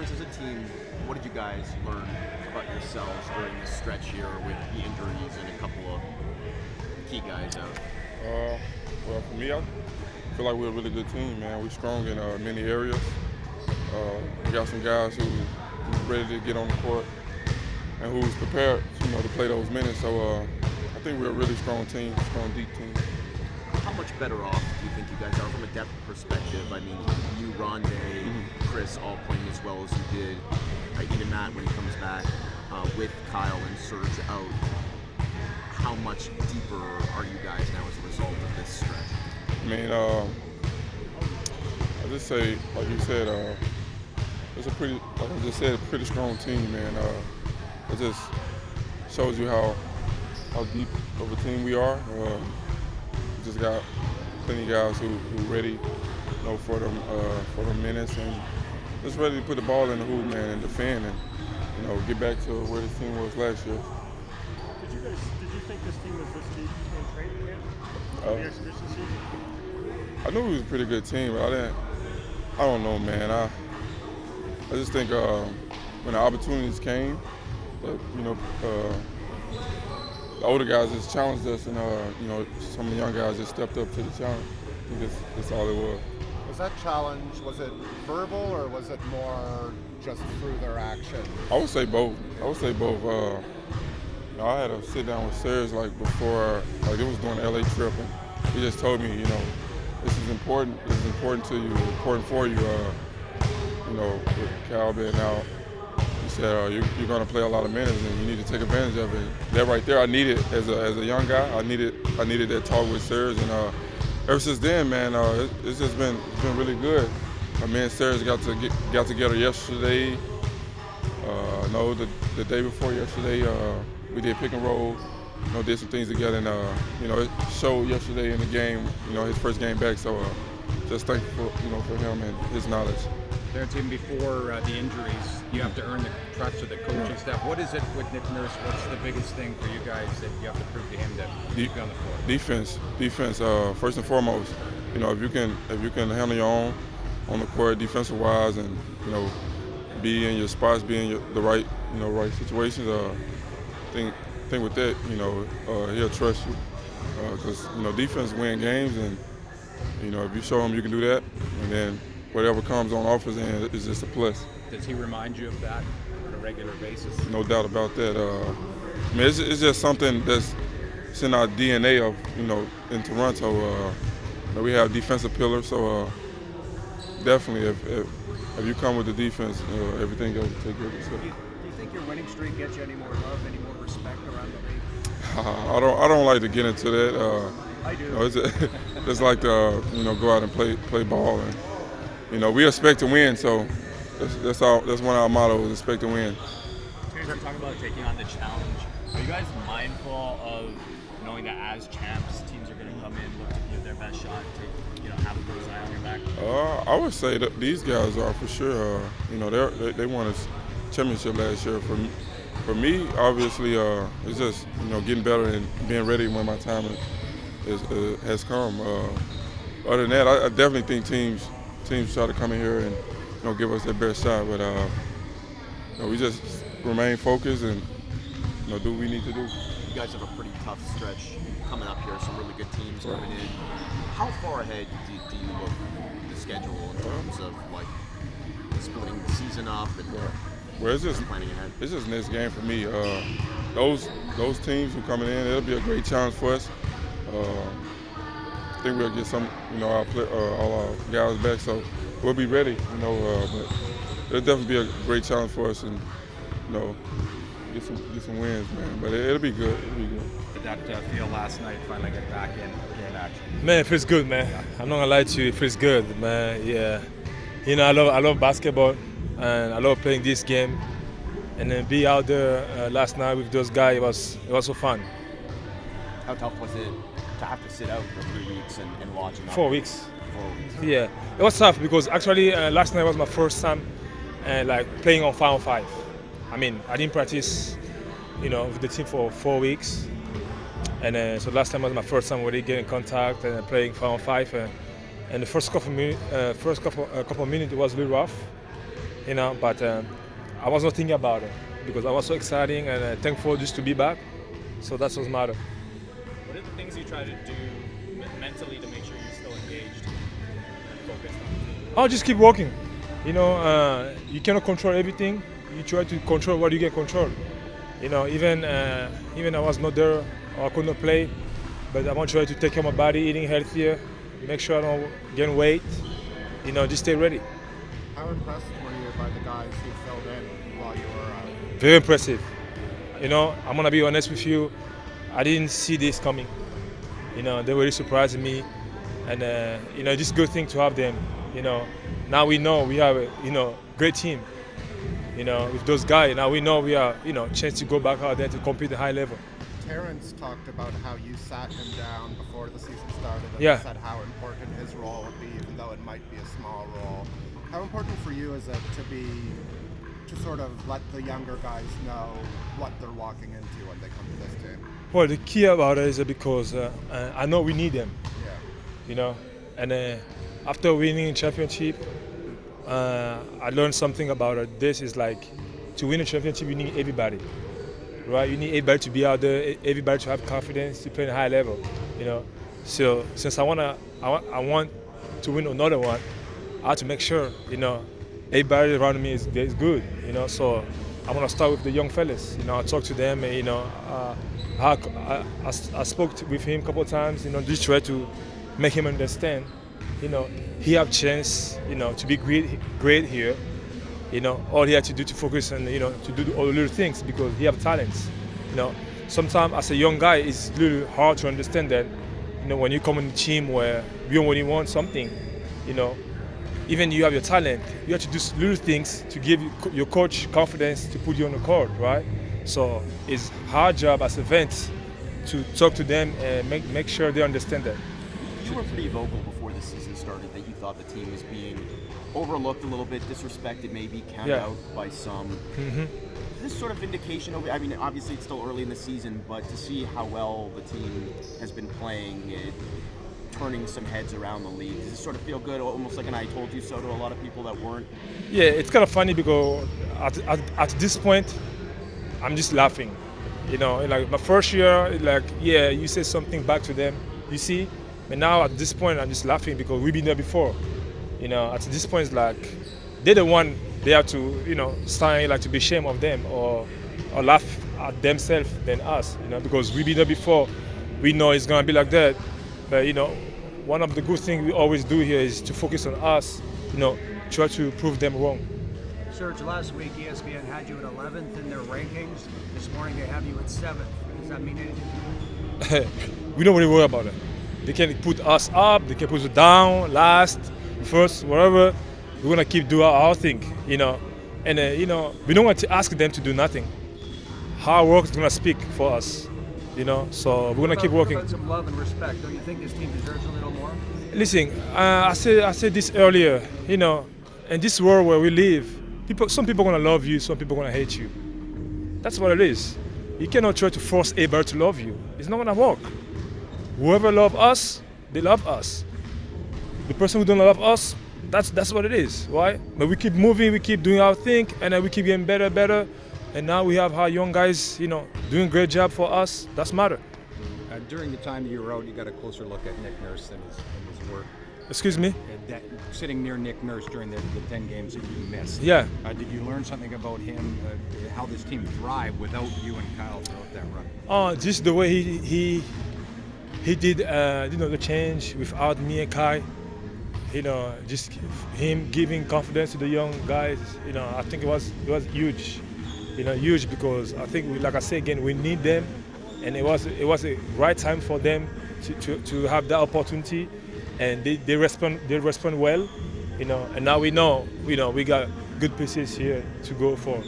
As a team, what did you guys learn about yourselves during this stretch here with the injuries and a couple of key guys out? Uh, well, for me, I feel like we're a really good team, man. We're strong in uh, many areas. Uh, we got some guys who ready to get on the court and who's prepared, you know, to play those minutes. So uh, I think we're a really strong team, strong deep team. How much better off do you think you guys are from a depth perspective? I mean, you, Rondae, Mm-hmm. Chris, all playing as well as you did. Uh, even Matt, when he comes back, uh, with Kyle and Serge out, how much deeper are you guys now as a result of this stretch? I mean, uh, I just say, like you said, uh, it's a pretty, like I just said, a pretty strong team, man. Uh, it just shows you how how deep of a team we are. We just got plenty of guys who who ready, you know, for them uh, for the minutes and just ready to put the ball in the hoop, man, and defend and you know get back to where this team was last year. Did you guys, did you think this team was this deep in training camp? Uh, the exhibition season? I knew we was a pretty good team, but I didn't. I don't know, man. I I just think uh, when the opportunities came, that you know, uh, the older guys just challenged us, and uh, you know, some of the young guys just stepped up to the challenge. I think that's, that's all it was. Was that challenge, was it verbal or was it more just through their action? I would say both. I would say both. Uh, you know, I had to sit down with Serge like before, like it was during the LA trip, and he just told me, you know, this is important. This is important to you. Important for you. Uh, you know, with Cal being out, said uh, you, you're going to play a lot of minutes, and you need to take advantage of it. That right there, I needed as a, as a young guy. I needed I needed that talk with Serge, and uh, ever since then, man, uh, it, it's just been it's been really good. Uh, me and Serge got to get got together yesterday. Uh, no, the, the day before yesterday, uh, we did pick and roll. You know, did some things together, and uh, you know, it showed yesterday in the game. You know, his first game back. So, uh, just thankful, you know, for him and his knowledge. Team before uh, the injuries, you have to earn the trust of the coaching staff. What is it with Nick Nurse? What's the biggest thing for you guys that you have to prove to him that you on the floor? Defense, defense. Uh, first and foremost, you know, if you can if you can handle your own on the court, defensive wise, and you know, be in your spots, be in your, the right you know right situations. Uh, think think with that, you know, uh, he'll trust you because you know defense win games, and you know if you show him you can do that, and then whatever comes on offense end is just a plus. Does he remind you of that on a regular basis? no doubt about that. Uh, I mean, it's, it's just something that's it's in our DNA of you know in Toronto. Uh, you know, we have defensive pillars, so uh, definitely if, if if you come with the defense, you know, everything else will take care of itself. Do you, do you think your winning streak gets you any more love, any more respect around the league? I don't I don't like to get into that. Uh, I do. you know, it's, it's like to uh, you know go out and play play ball, and you know we expect to win. So that's that's our that's one of our mottos: expect to win. You guys are talking about taking on the challenge. Are you guys mindful of knowing that as champs, teams are going to come in, look to give their best shot, take, you know, have a bullseye on your back? Uh, I would say that these guys are for sure. Uh, you know, they're, they they won a championship last year. For me, for me, obviously, uh, it's just you know getting better and being ready when my time is, uh, has come. Uh, other than that, I, I definitely think teams teams try to come in here and you know give us their best shot. But uh, you know, we just remain focused and you know do what we need to do. You guys have a pretty tough stretch coming up here. Some really good teams coming in. How far ahead do, do you look the schedule in terms of like splitting the season up and Well, it's just planning ahead? It's just next game for me. Uh, those those teams who coming in, it'll be a great challenge for us. Uh, I think we'll get some, you know, our play, uh, all our guys back, so we'll be ready. You know, uh, but it'll definitely be a great challenge for us, and you know, get some get some wins, man. But it, will be good. It'll be good. Did that uh, feel last night finally get back in, in action? Man, it feels good, man. I'm not gonna lie to you, it feels good, man. Yeah, you know, I love I love basketball, and I love playing this game. And then be out there uh, last night with those guys, it was it was so fun. How tough was it to have to sit out for three weeks and, and watch? and not- Four weeks. Four weeks. Yeah, it was tough because actually uh, last night was my first time uh, like playing on five on five. I mean, I didn't practice, you know, with the team for four weeks, and uh, so last time was my first time really getting contact and playing five on five. Uh, and the first couple minutes, uh, first couple uh, couple of minutes it was a little rough, you know. But um, I was not thinking about it because I was so exciting and uh, thankful just to be back. So that's what matter. What are the things you try to do me- mentally to make sure you're still engaged and focused on? I'll just keep working. You know, uh, you cannot control everything. You try to control what you can control. You know, even uh, even I was not there or I could not play, but I want to try to take care of my body, eating healthier, make sure I don't gain weight. You know, just stay ready. How impressed were you by the guys who filled in while you were out? Very impressive. You know, I'm gonna be honest with you. I didn't see this coming. You know, they really surprised me, and uh, you know, just good thing to have them. You know, now we know we have a you know great team. You know, with those guys, now we know we are you know chance to go back out there to compete at high level. Terence talked about how you sat him down before the season started and Yeah. said how important his role would be, even though it might be a small role. How important for you is it to be to sort of let the younger guys know what they're walking into when they come to this team? Well, the key about it is because uh, uh, I know we need them. Yeah. you know. And uh, after winning a championship, uh, I learned something about it. This is like to win a championship, you need everybody, right? You need everybody to be out there, everybody to have confidence to play at a high level, you know. So since I wanna, I want, I want to win another one, I have to make sure, you know, everybody around me is, is good, you know. So I want to start with the young fellas, you know. I talk to them, and, you know. Uh, I, I, I, spoke to, with him a couple of times, you know, just try to make him understand, you know, he have chance, you know, to be great, great here. You know, all he had to do to focus on, you know, to do all the little things because he have talents. You know, sometimes as a young guy, it's really hard to understand that. You know, when you come in a team where you only want something, you know, even you have your talent, you have to do little things to give your coach confidence to put you on the court, right? So it's hard job as a vet to talk to them and make make sure they understand that. You were pretty vocal before the season started that you thought the team was being overlooked a little bit, disrespected, maybe counted Yeah. out by some. hmm Is this sort of vindication of? I mean, obviously it's still early in the season, but to see how well the team has been playing, it, turning some heads around the league, does this sort of feel good? Almost like an "I told you so" to a lot of people that weren't. Yeah, it's kind of funny because at, at, at this point, I'm just laughing. You know, like my first year, like, yeah, you say something back to them, you see? But now at this point, I'm just laughing because we've been there before. You know, at this point, it's like, they're the one they have to, you know, start like to be ashamed of them or, or laugh at themselves than us, you know, because we've been there before. We know it's going to be like that. But, you know, one of the good things we always do here is to focus on us, you know, try to prove them wrong. Serge, last week ESPN had you at 11th in their rankings. This morning they have you at 7th. Does that mean anything? we don't really worry about it. They can put us up, they can put us down, last, first, whatever. We're gonna keep doing our thing, you know. And uh, you know, we don't want to ask them to do nothing. Hard work is gonna speak for us, you know. So we're gonna keep working. some love and respect? Don't you think this team deserves a little more? Listen, uh, I said I said this earlier. You know, in this world where we live, people, some people are gonna love you, some people are gonna hate you. That's what it is. You cannot try to force everybody to love you. It's not gonna work. Whoever love us, they love us. The person who don't love us, that's that's what it is, right? But we keep moving, we keep doing our thing, and then we keep getting better, better. And now we have our young guys, you know, doing a great job for us. That's matter. Uh, during the time that you were out, you got a closer look at Nick Nurse and his, and his work. Excuse me. Uh, that, sitting near Nick Nurse during the, the 10 games that you missed. Yeah. Uh, did you learn something about him, uh, how this team thrived without you and Kyle throughout that run? Oh, just the way he he he did, uh, you know, the change without me and Kai. You know, just him giving confidence to the young guys. You know, I think it was it was huge. You know, huge because I think, we, like I say again, we need them, and it was it was a right time for them to, to, to have that opportunity, and they, they respond they respond well. You know, and now we know you know we got good pieces here to go for.